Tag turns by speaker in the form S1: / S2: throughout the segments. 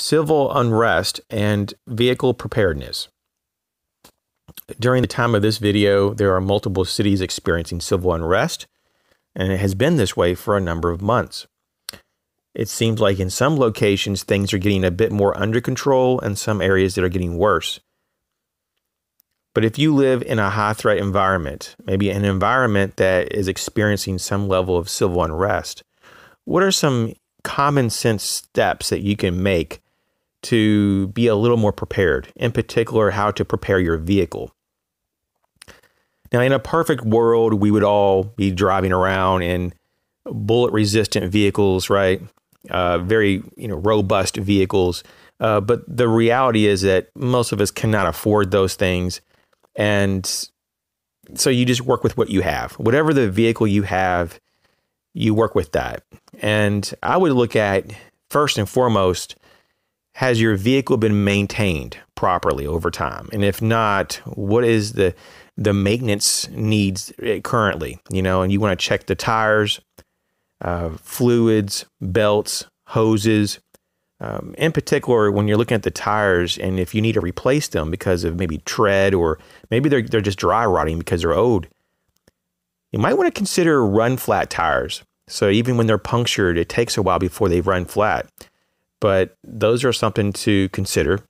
S1: civil unrest and vehicle preparedness. During the time of this video, there are multiple cities experiencing civil unrest, and it has been this way for a number of months. It seems like in some locations things are getting a bit more under control and some areas that are getting worse. But if you live in a high threat environment, maybe an environment that is experiencing some level of civil unrest, what are some common sense steps that you can make to be a little more prepared? In particular, how to prepare your vehicle. Now, in a perfect world, we would all be driving around in bullet resistant vehicles, right? Uh, very you know robust vehicles. Uh, but the reality is that most of us cannot afford those things. And so you just work with what you have. Whatever the vehicle you have, you work with that. And I would look at first and foremost, has your vehicle been maintained properly over time? And if not, what is the the maintenance needs currently? You know, and you want to check the tires, uh, fluids, belts, hoses, um, in particular, when you're looking at the tires and if you need to replace them because of maybe tread or maybe they're, they're just dry rotting because they're old, you might want to consider run flat tires. So even when they're punctured, it takes a while before they run flat. But those are something to consider.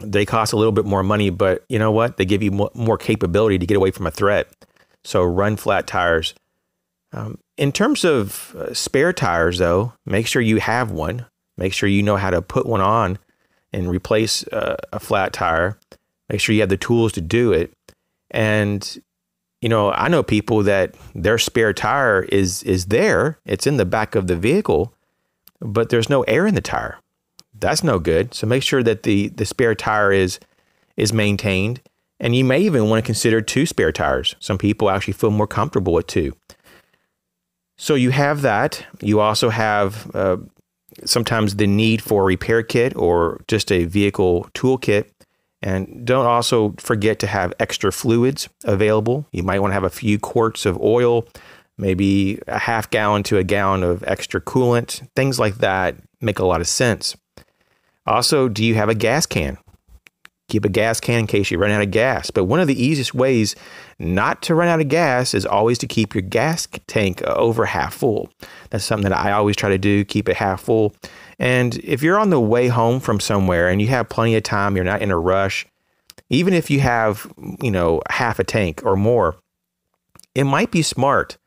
S1: They cost a little bit more money, but you know what? They give you more capability to get away from a threat. So run flat tires. Um, in terms of uh, spare tires, though, make sure you have one. Make sure you know how to put one on and replace uh, a flat tire. Make sure you have the tools to do it. And you know, I know people that their spare tire is is there. It's in the back of the vehicle, but there's no air in the tire. That's no good. So make sure that the the spare tire is is maintained. And you may even want to consider two spare tires. Some people actually feel more comfortable with two. So you have that. You also have uh, sometimes the need for a repair kit or just a vehicle toolkit. And don't also forget to have extra fluids available. You might want to have a few quarts of oil, maybe a half gallon to a gallon of extra coolant. Things like that make a lot of sense. Also, do you have a gas can? Keep a gas can in case you run out of gas. But one of the easiest ways not to run out of gas is always to keep your gas tank over half full. That's something that I always try to do, keep it half full. And if you're on the way home from somewhere and you have plenty of time, you're not in a rush, even if you have, you know, half a tank or more, it might be smart.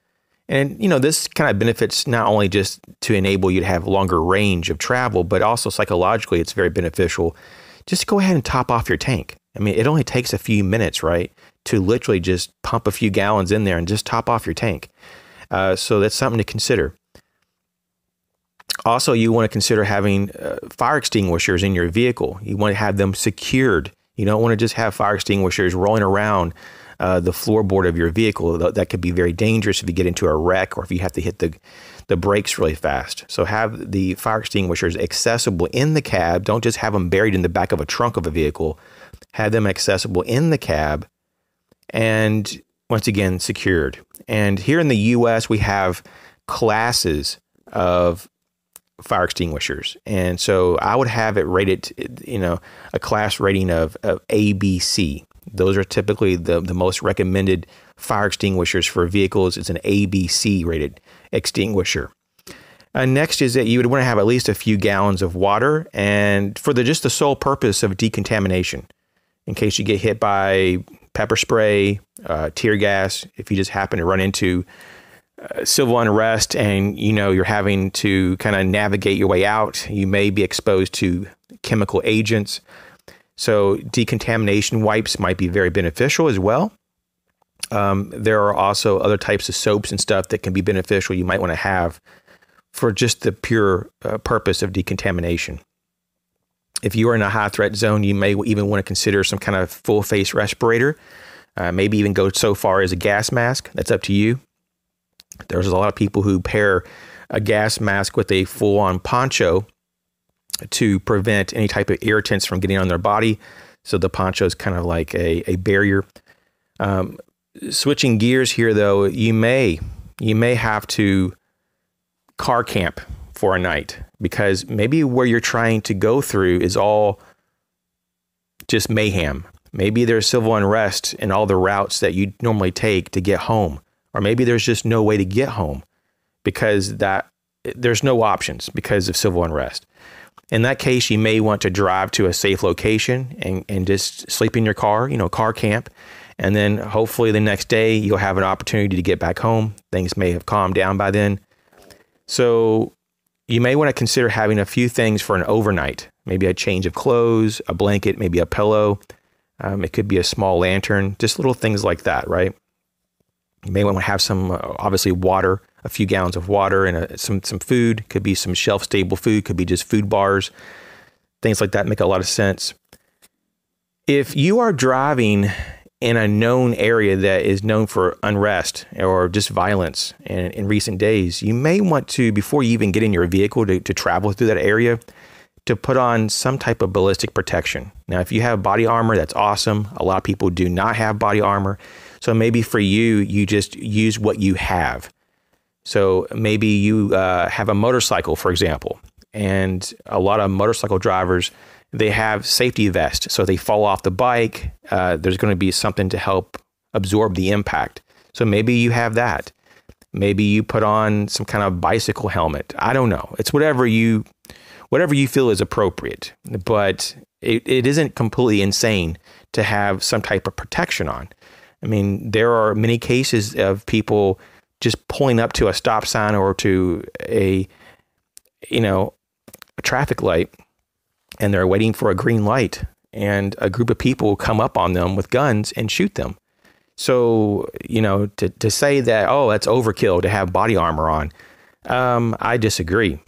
S1: And, you know, this kind of benefits not only just to enable you to have longer range of travel, but also psychologically, it's very beneficial. Just go ahead and top off your tank. I mean, it only takes a few minutes, right? to literally just pump a few gallons in there and just top off your tank. Uh, so that's something to consider. Also, you want to consider having uh, fire extinguishers in your vehicle. You want to have them secured. You don't want to just have fire extinguishers rolling around uh, the floorboard of your vehicle. That could be very dangerous if you get into a wreck or if you have to hit the the brakes really fast. So have the fire extinguishers accessible in the cab. Don't just have them buried in the back of a trunk of a vehicle. Have them accessible in the cab and once again secured. And here in the US, we have classes of fire extinguishers. And so I would have it rated, you know, a class rating of, of ABC. Those are typically the, the most recommended fire extinguishers for vehicles. It's an ABC rated extinguisher. Uh, next is that you would want to have at least a few gallons of water and for the just the sole purpose of decontamination in case you get hit by pepper spray, uh, tear gas. If you just happen to run into uh, civil unrest and you know you're having to kind of navigate your way out, you may be exposed to chemical agents. So decontamination wipes might be very beneficial as well. Um, there are also other types of soaps and stuff that can be beneficial. You might want to have for just the pure uh, purpose of decontamination. If you are in a high threat zone, you may even want to consider some kind of full face respirator. Uh, maybe even go so far as a gas mask. That's up to you. There's a lot of people who pair a gas mask with a full on poncho to prevent any type of irritants from getting on their body. So the poncho is kind of like a, a barrier. Um, switching gears here, though, you may you may have to car camp for a night because maybe where you're trying to go through is all just mayhem. Maybe there's civil unrest in all the routes that you normally take to get home, or maybe there's just no way to get home because that there's no options because of civil unrest. In that case, you may want to drive to a safe location and, and just sleep in your car, you know, car camp. And then hopefully the next day you'll have an opportunity to get back home. Things may have calmed down by then. So you may want to consider having a few things for an overnight, maybe a change of clothes, a blanket, maybe a pillow. Um, it could be a small lantern, just little things like that, right? You may want to have some, uh, obviously, water, a few gallons of water, and a, some some food. Could be some shelf stable food. Could be just food bars, things like that make a lot of sense. If you are driving in a known area that is known for unrest or just violence in, in recent days, you may want to, before you even get in your vehicle to, to travel through that area, to put on some type of ballistic protection. Now, if you have body armor, that's awesome. A lot of people do not have body armor. So maybe for you, you just use what you have. So maybe you uh, have a motorcycle, for example, and a lot of motorcycle drivers they have safety vests, so they fall off the bike. Uh, there's going to be something to help absorb the impact. So maybe you have that. Maybe you put on some kind of bicycle helmet. I don't know. It's whatever you whatever you feel is appropriate. But it, it isn't completely insane to have some type of protection on. I mean, there are many cases of people just pulling up to a stop sign or to a, you know, a traffic light and they're waiting for a green light and a group of people come up on them with guns and shoot them. So, you know, to, to say that, oh, that's overkill to have body armor on, um, I disagree.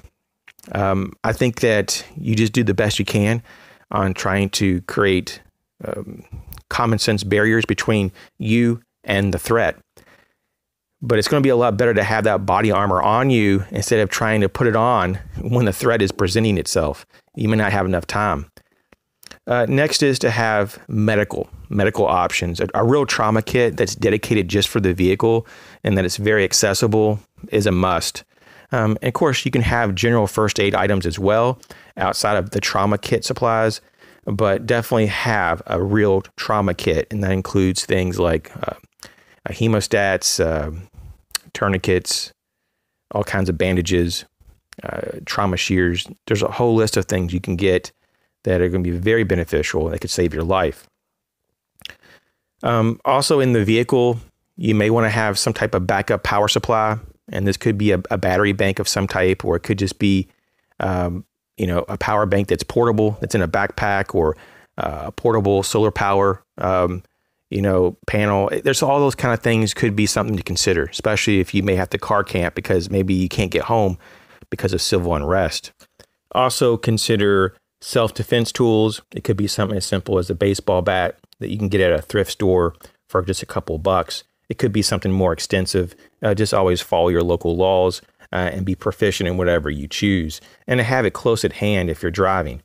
S1: Um, I think that you just do the best you can on trying to create um, common sense barriers between you and the threat. But it's going to be a lot better to have that body armor on you instead of trying to put it on when the threat is presenting itself. You may not have enough time. Uh, next is to have medical medical options. A, a, real trauma kit that's dedicated just for the vehicle and that it's very accessible is a must. Um, and of course, you can have general first aid items as well outside of the trauma kit supplies but definitely have a real trauma kit, and that includes things like uh, hemostats, uh, tourniquets, all kinds of bandages, uh, trauma shears. There's a whole list of things you can get that are going to be very beneficial. That could save your life. Um, also, in the vehicle, you may want to have some type of backup power supply, and this could be a, a battery bank of some type, or it could just be um, you know, a power bank that's portable, that's in a backpack, or uh, a portable solar power, um, you know, panel. There's all those kind of things could be something to consider, especially if you may have to car camp because maybe you can't get home because of civil unrest. Also consider self-defense tools. It could be something as simple as a baseball bat that you can get at a thrift store for just a couple bucks. It could be something more extensive. Uh, just always follow your local laws uh, and be proficient in whatever you choose, and to have it close at hand if you're driving.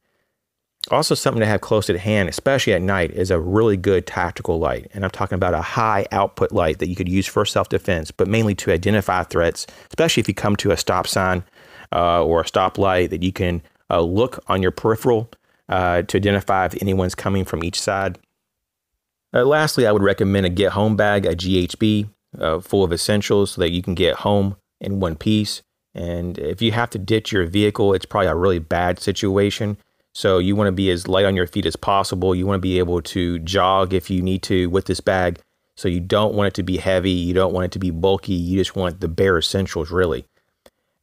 S1: Also, something to have close at hand, especially at night, is a really good tactical light. And I'm talking about a high output light that you could use for self defense, but mainly to identify threats, especially if you come to a stop sign uh, or a stoplight, that you can uh, look on your peripheral uh, to identify if anyone's coming from each side. Uh, lastly, I would recommend a get home bag, a GHB, uh, full of essentials so that you can get home in one piece. And if you have to ditch your vehicle, it's probably a really bad situation. So you want to be as light on your feet as possible. You want to be able to jog if you need to with this bag. So you don't want it to be heavy. You don't want it to be bulky. You just want the bare essentials, really.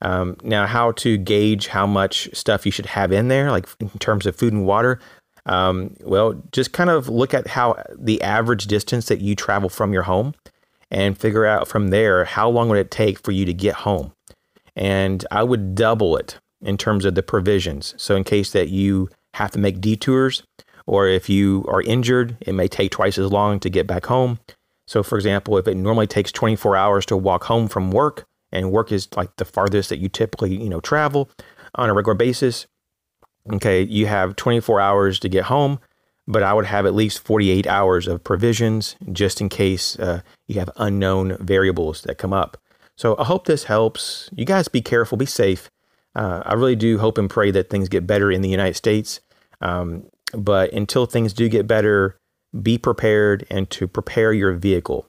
S1: Um, now, how to gauge how much stuff you should have in there, like in terms of food and water? Um, well, just kind of look at how the average distance that you travel from your home and figure out from there how long would it take for you to get home. And I would double it in terms of the provisions. So in case that you have to make detours or if you are injured, it may take twice as long to get back home. So for example, if it normally takes 24 hours to walk home from work and work is like the farthest that you typically, you know, travel on a regular basis, okay, you have 24 hours to get home but I would have at least 48 hours of provisions just in case uh, you have unknown variables that come up. So I hope this helps. You guys be careful, be safe. Uh, I really do hope and pray that things get better in the United States. Um, but until things do get better, be prepared and to prepare your vehicle.